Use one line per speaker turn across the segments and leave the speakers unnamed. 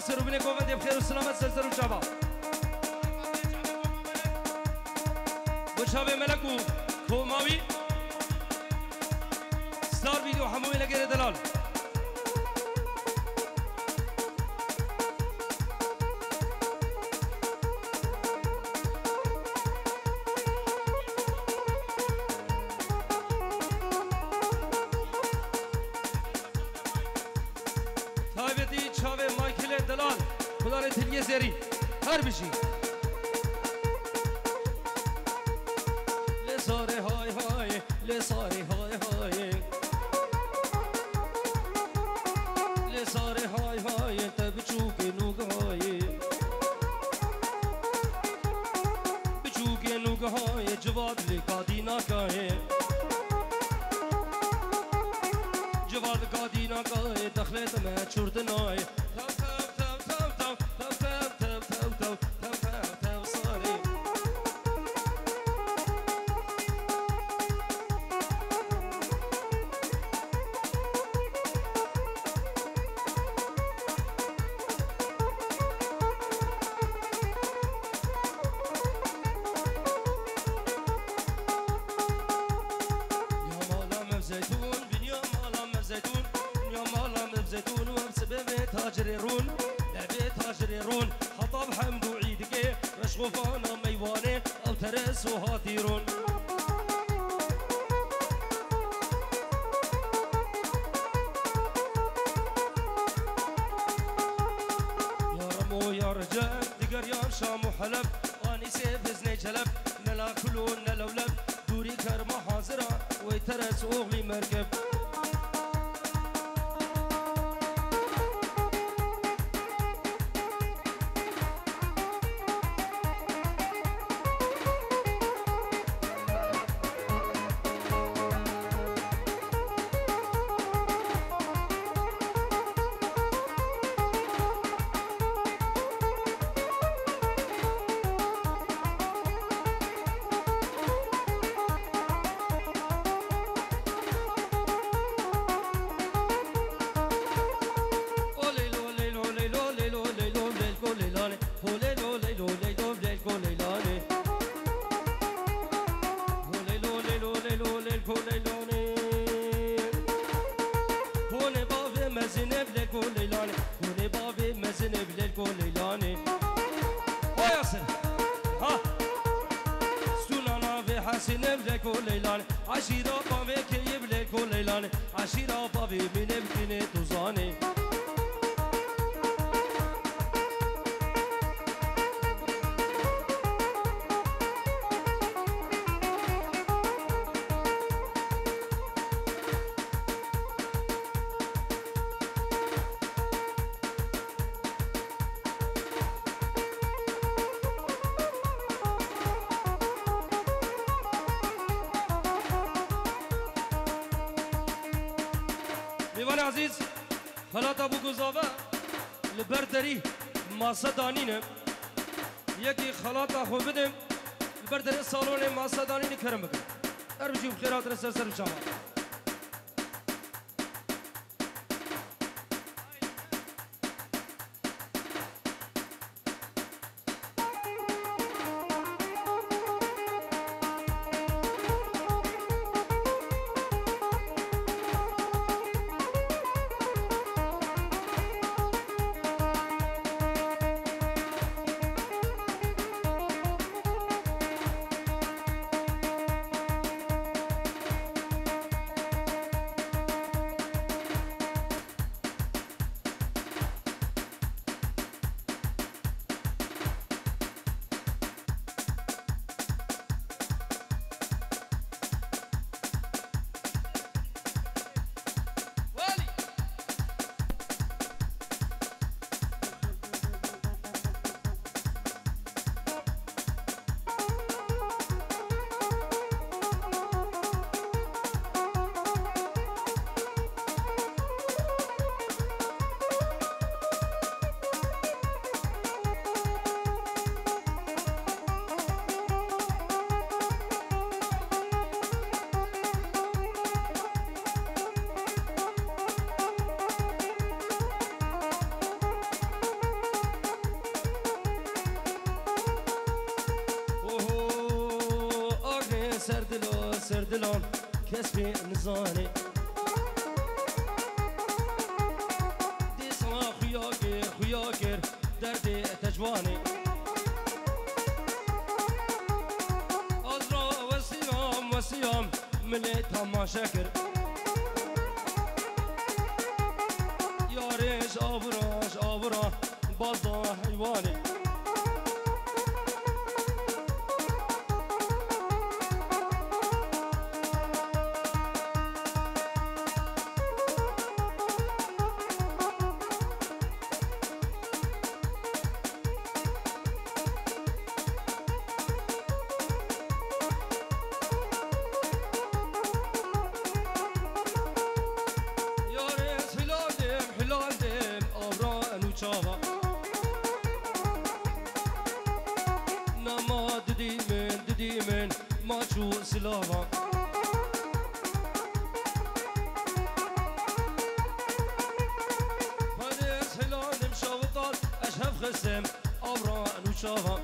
سر بله قوه دیم خیر و سلامت سر سر و چابا ملکو davetin yezeri her bişi le sare hay hay le sare hay hay le sare hay hay te biçûkê nûgihayê biçûkê nûgihayê civad lê gadî nakayê civad gadî nakayê dexlê غجريرون لعبت غجريرون خطاب حمدو عيدكي رشغوفانا ميواني أو ترس وهاتيرون. يا رمو يا رجال دقر يا شام وحلب. آني سيفزني جلب نلا كلون نلا ولب دوري كرم حاضرة ويترس أغلي مركب. sido Սիվան ազիզ հլատաբու գուզավը լբեր դերի մասադանին եմ Եկի խլատա խովիդ եմ լբեր դերի սալոն եմ մասադանին կրմ բգմ Էրբ ջիմ խիրատրը սերսեր շաման سر شما سر دلان کس پی نزانه دیسا خویا گر خویا گر درد تجوانه از را وسیام وسیام ملی تماشا کرد یارش آوراش آورا بازا حیوانه توریا سوق سلافا فارس هلال مشوطات أشهف خسام أبران وشافا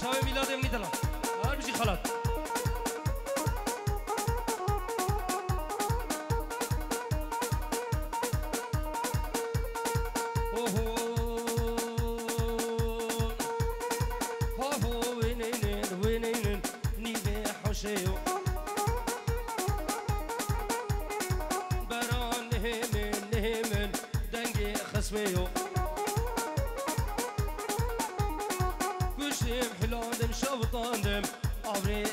شاوي ميلادي من دلع هربجي خلط سويو كل شي محلو دم شبطان دم عمري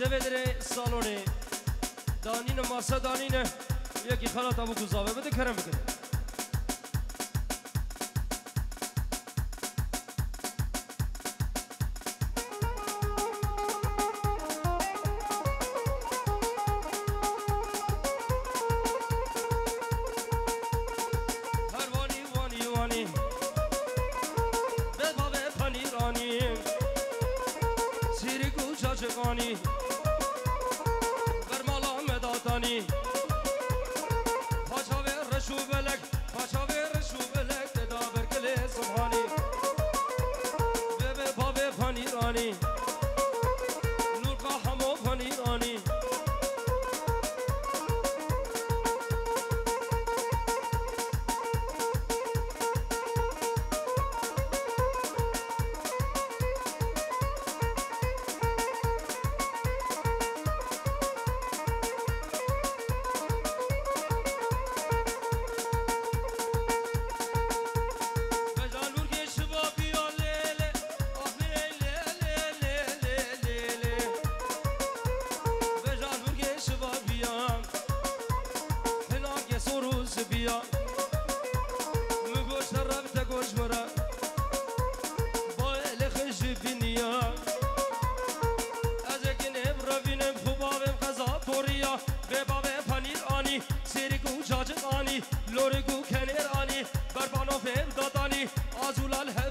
دبدری سالونه. دانین نو دانینه. یکی خلات خلاتھمو گزاوه بده کرم بکنه ہر وونی وونی یو وونی honey. լորը գուքել էր անի, բարբանով եմ դատանի, ազուլալ հ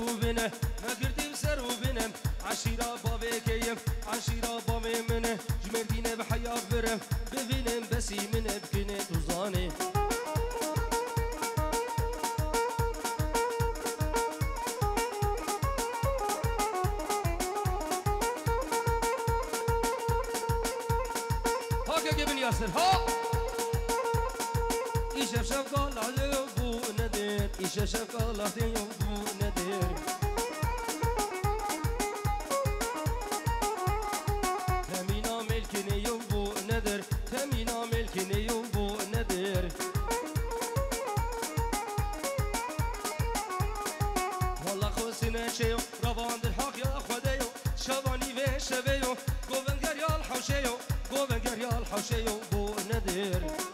سرو بینه مگردیم سرو بینم عشیرا باوی کیم عشیرا باوی منه جمردینه به حیات برم ببینم بسی منه بکنه توزانه ها که گبین یاسر ها ایشه شف قالا دیو إيشا شقالة ديوم نادير تمينا ملكني يوم بو ندر تمينا ملكني يوم بو ندر والله خوسنا شيو روان در حق يا خديو شباني وشبيو قوبن قريال حوشيو قوبن قريال حوشيو بو ندر